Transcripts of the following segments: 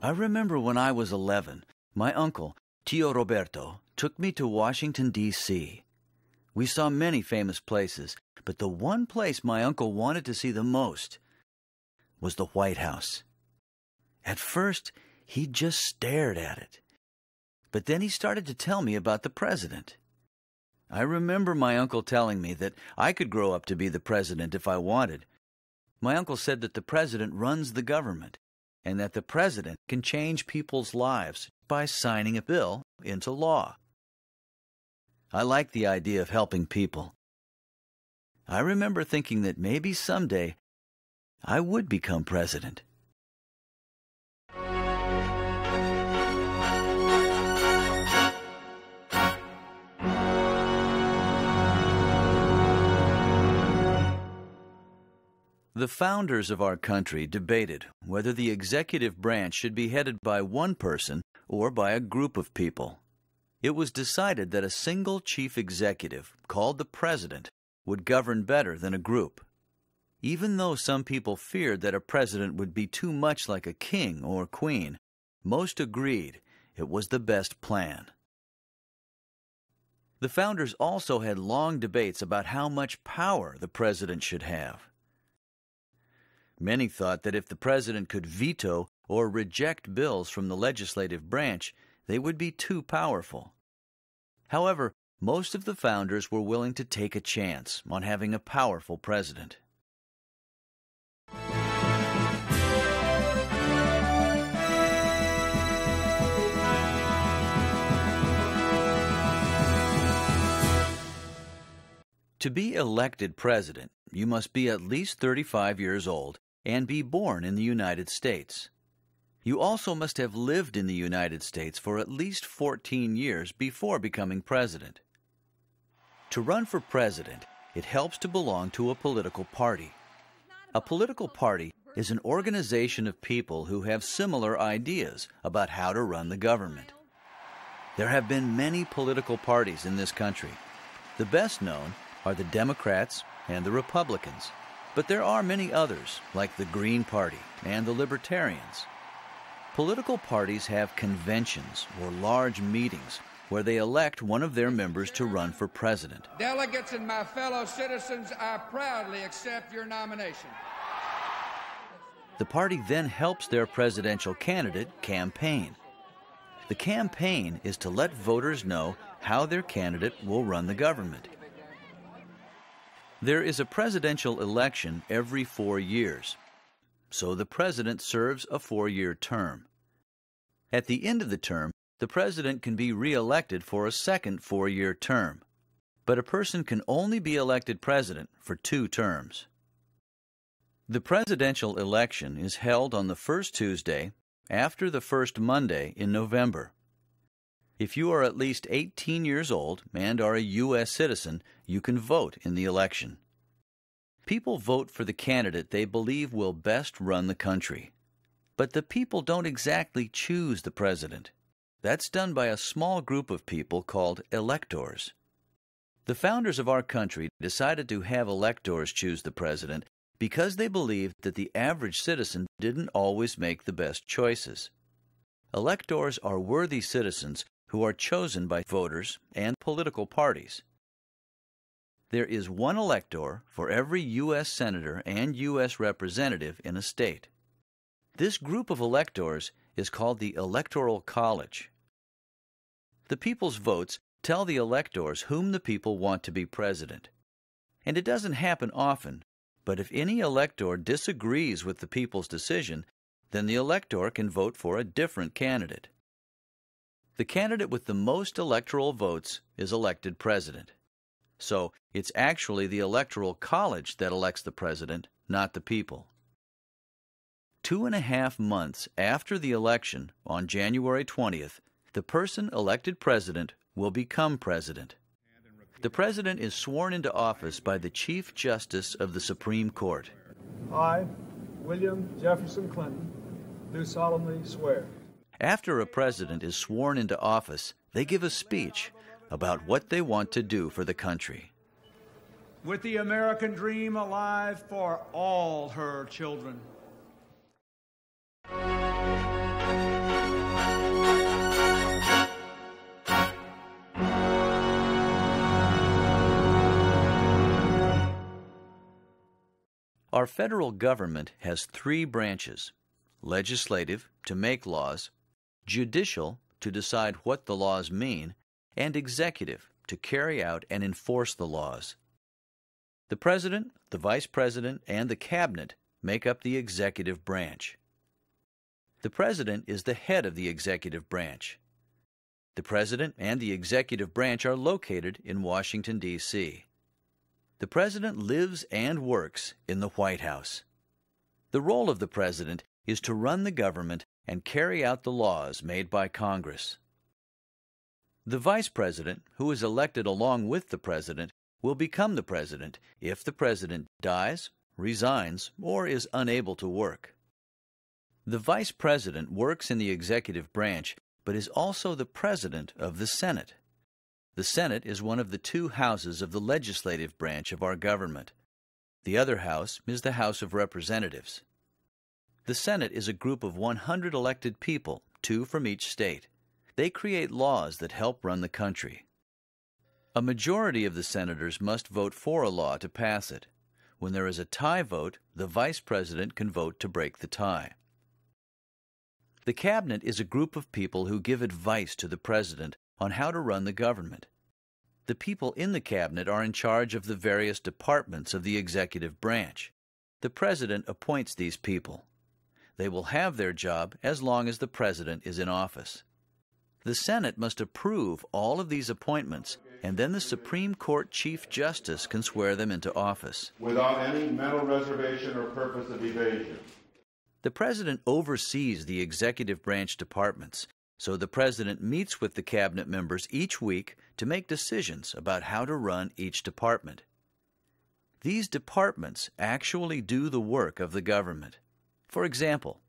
I remember when I was 11, my uncle, Tio Roberto, took me to Washington, D.C. We saw many famous places, but the one place my uncle wanted to see the most was the White House. At first, he just stared at it. But then he started to tell me about the president. I remember my uncle telling me that I could grow up to be the president if I wanted. My uncle said that the president runs the government and that the president can change people's lives by signing a bill into law. I like the idea of helping people. I remember thinking that maybe someday I would become president. The founders of our country debated whether the executive branch should be headed by one person or by a group of people. It was decided that a single chief executive, called the president, would govern better than a group. Even though some people feared that a president would be too much like a king or queen, most agreed it was the best plan. The founders also had long debates about how much power the president should have. Many thought that if the president could veto or reject bills from the legislative branch, they would be too powerful. However, most of the founders were willing to take a chance on having a powerful president. To be elected president, you must be at least 35 years old and be born in the United States. You also must have lived in the United States for at least 14 years before becoming president. To run for president, it helps to belong to a political party. A political party is an organization of people who have similar ideas about how to run the government. There have been many political parties in this country. The best known are the Democrats and the Republicans. But there are many others, like the Green Party and the Libertarians. Political parties have conventions or large meetings where they elect one of their members to run for president. Delegates and my fellow citizens, I proudly accept your nomination. The party then helps their presidential candidate campaign. The campaign is to let voters know how their candidate will run the government. There is a presidential election every four years, so the president serves a four year term. At the end of the term, the president can be re-elected for a second four year term, but a person can only be elected president for two terms. The presidential election is held on the first Tuesday after the first Monday in November. If you are at least 18 years old and are a U.S. citizen, you can vote in the election. People vote for the candidate they believe will best run the country. But the people don't exactly choose the president. That's done by a small group of people called electors. The founders of our country decided to have electors choose the president because they believed that the average citizen didn't always make the best choices. Electors are worthy citizens who are chosen by voters and political parties. There is one elector for every U.S. Senator and U.S. Representative in a state. This group of electors is called the Electoral College. The people's votes tell the electors whom the people want to be president. And it doesn't happen often, but if any elector disagrees with the people's decision, then the elector can vote for a different candidate. The candidate with the most electoral votes is elected president. So it's actually the Electoral College that elects the president, not the people. Two and a half months after the election, on January 20th, the person elected president will become president. The president is sworn into office by the Chief Justice of the Supreme Court. I, William Jefferson Clinton, do solemnly swear. After a president is sworn into office, they give a speech about what they want to do for the country. With the American dream alive for all her children. Our federal government has three branches legislative, to make laws, judicial, to decide what the laws mean, and executive, to carry out and enforce the laws. The President, the Vice President, and the Cabinet make up the executive branch. The President is the head of the executive branch. The President and the executive branch are located in Washington, D.C. The President lives and works in the White House. The role of the President is to run the government and carry out the laws made by Congress. The Vice President, who is elected along with the President, will become the President if the President dies, resigns, or is unable to work. The Vice President works in the executive branch but is also the President of the Senate. The Senate is one of the two houses of the legislative branch of our government. The other house is the House of Representatives. The Senate is a group of 100 elected people, two from each state. They create laws that help run the country. A majority of the senators must vote for a law to pass it. When there is a tie vote, the vice president can vote to break the tie. The cabinet is a group of people who give advice to the president on how to run the government. The people in the cabinet are in charge of the various departments of the executive branch. The president appoints these people. They will have their job as long as the president is in office. The Senate must approve all of these appointments, and then the Supreme Court Chief Justice can swear them into office. Without any mental reservation or purpose of evasion. The President oversees the executive branch departments, so the President meets with the cabinet members each week to make decisions about how to run each department. These departments actually do the work of the government. For example,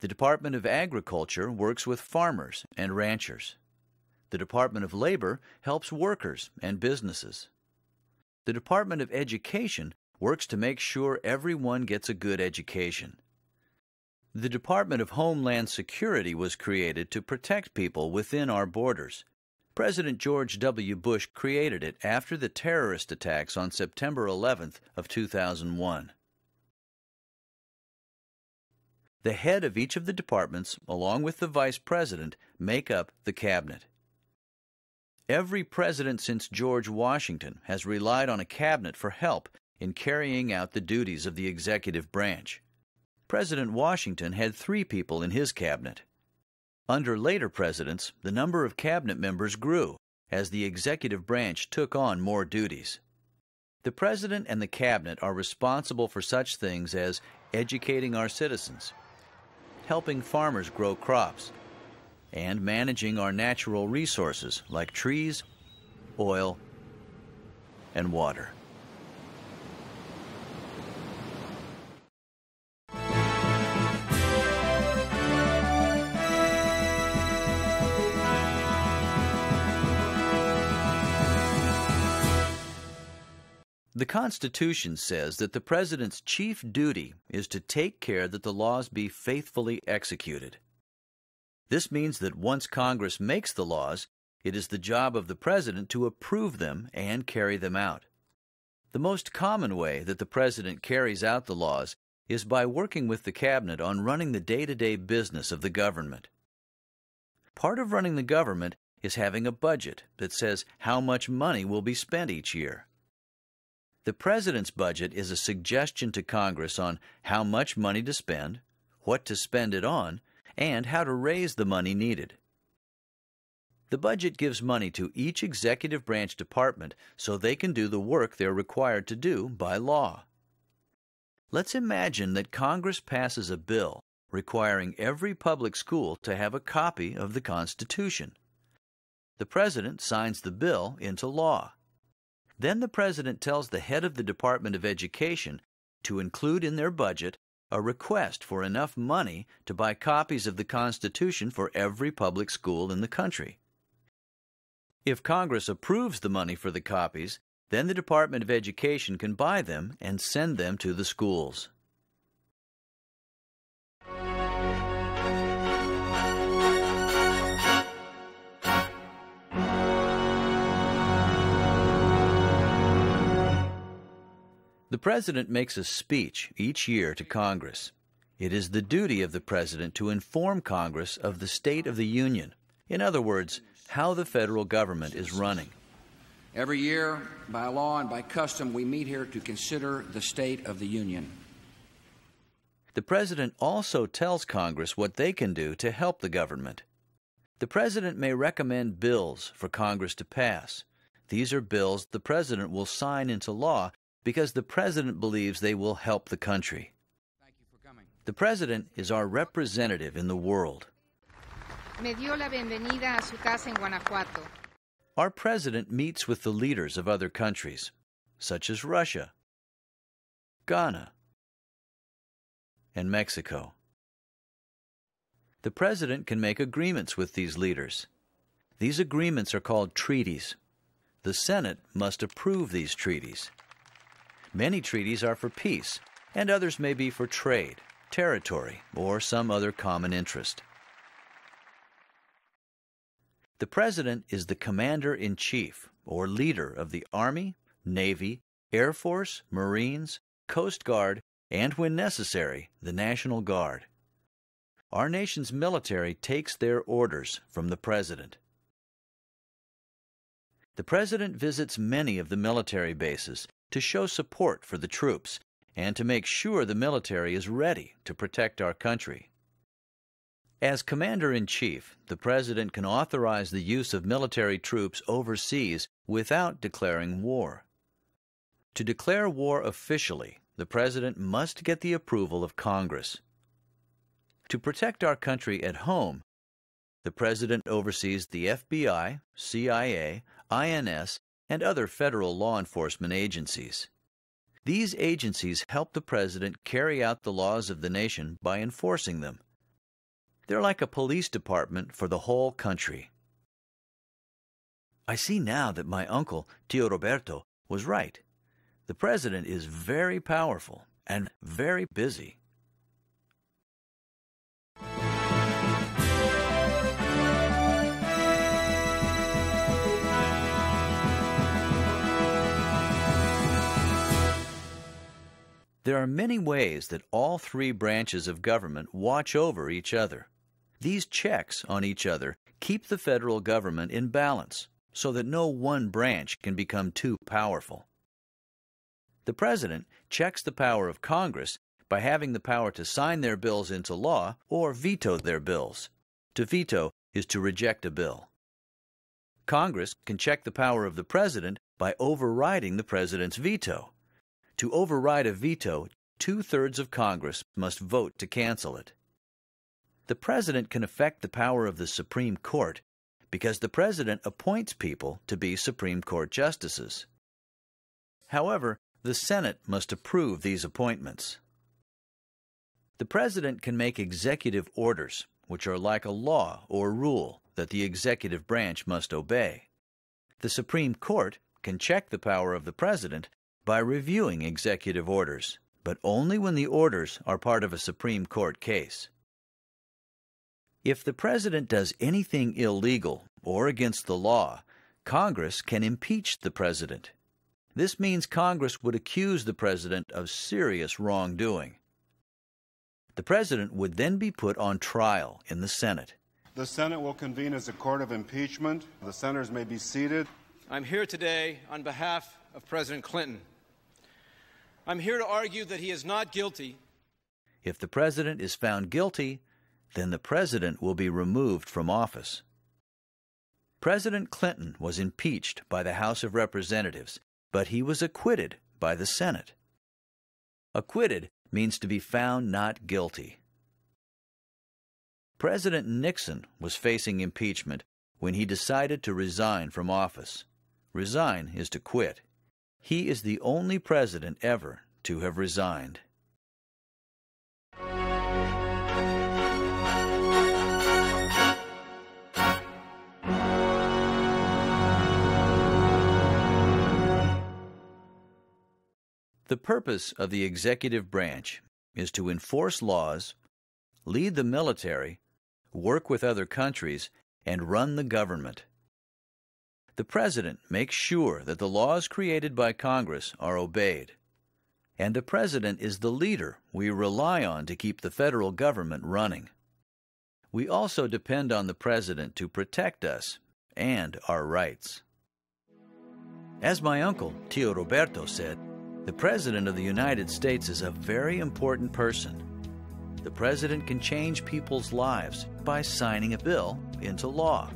the Department of Agriculture works with farmers and ranchers. The Department of Labor helps workers and businesses. The Department of Education works to make sure everyone gets a good education. The Department of Homeland Security was created to protect people within our borders. President George W. Bush created it after the terrorist attacks on September 11th of 2001. The head of each of the departments, along with the vice president, make up the cabinet. Every president since George Washington has relied on a cabinet for help in carrying out the duties of the executive branch. President Washington had three people in his cabinet. Under later presidents, the number of cabinet members grew as the executive branch took on more duties. The president and the cabinet are responsible for such things as educating our citizens, helping farmers grow crops, and managing our natural resources like trees, oil, and water. The Constitution says that the President's chief duty is to take care that the laws be faithfully executed. This means that once Congress makes the laws, it is the job of the President to approve them and carry them out. The most common way that the President carries out the laws is by working with the Cabinet on running the day to day business of the government. Part of running the government is having a budget that says how much money will be spent each year. The President's budget is a suggestion to Congress on how much money to spend, what to spend it on, and how to raise the money needed. The budget gives money to each executive branch department so they can do the work they're required to do by law. Let's imagine that Congress passes a bill requiring every public school to have a copy of the Constitution. The President signs the bill into law. Then the President tells the head of the Department of Education to include in their budget a request for enough money to buy copies of the Constitution for every public school in the country. If Congress approves the money for the copies, then the Department of Education can buy them and send them to the schools. The President makes a speech each year to Congress. It is the duty of the President to inform Congress of the state of the Union. In other words, how the federal government is running. Every year, by law and by custom, we meet here to consider the state of the Union. The President also tells Congress what they can do to help the government. The President may recommend bills for Congress to pass. These are bills the President will sign into law because the President believes they will help the country. Thank you for coming. The President is our representative in the world. Me dio la bienvenida a su casa en Guanajuato. Our President meets with the leaders of other countries, such as Russia, Ghana, and Mexico. The President can make agreements with these leaders. These agreements are called treaties. The Senate must approve these treaties. Many treaties are for peace, and others may be for trade, territory, or some other common interest. The President is the Commander in Chief, or leader of the Army, Navy, Air Force, Marines, Coast Guard, and when necessary, the National Guard. Our nation's military takes their orders from the President. The President visits many of the military bases to show support for the troops and to make sure the military is ready to protect our country. As Commander in Chief, the President can authorize the use of military troops overseas without declaring war. To declare war officially, the President must get the approval of Congress. To protect our country at home, the President oversees the FBI, CIA, INS, and other federal law enforcement agencies. These agencies help the President carry out the laws of the nation by enforcing them. They're like a police department for the whole country. I see now that my uncle, Tio Roberto, was right. The President is very powerful and very busy. There are many ways that all three branches of government watch over each other. These checks on each other keep the federal government in balance so that no one branch can become too powerful. The President checks the power of Congress by having the power to sign their bills into law or veto their bills. To veto is to reject a bill. Congress can check the power of the President by overriding the President's veto. To override a veto, two thirds of Congress must vote to cancel it. The President can affect the power of the Supreme Court because the President appoints people to be Supreme Court justices. However, the Senate must approve these appointments. The President can make executive orders, which are like a law or rule that the executive branch must obey. The Supreme Court can check the power of the President by reviewing executive orders, but only when the orders are part of a Supreme Court case. If the President does anything illegal or against the law, Congress can impeach the President. This means Congress would accuse the President of serious wrongdoing. The President would then be put on trial in the Senate. The Senate will convene as a court of impeachment. The senators may be seated. I'm here today on behalf of President Clinton. I'm here to argue that he is not guilty. If the President is found guilty, then the President will be removed from office. President Clinton was impeached by the House of Representatives, but he was acquitted by the Senate. Acquitted means to be found not guilty. President Nixon was facing impeachment when he decided to resign from office. Resign is to quit. He is the only president ever to have resigned. The purpose of the executive branch is to enforce laws, lead the military, work with other countries, and run the government. The President makes sure that the laws created by Congress are obeyed. And the President is the leader we rely on to keep the federal government running. We also depend on the President to protect us and our rights. As my uncle, Tio Roberto, said, the President of the United States is a very important person. The President can change people's lives by signing a bill into law.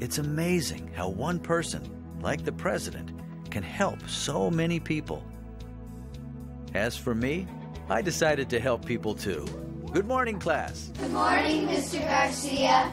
It's amazing how one person, like the President, can help so many people. As for me, I decided to help people too. Good morning, class. Good morning, Mr. Garcia.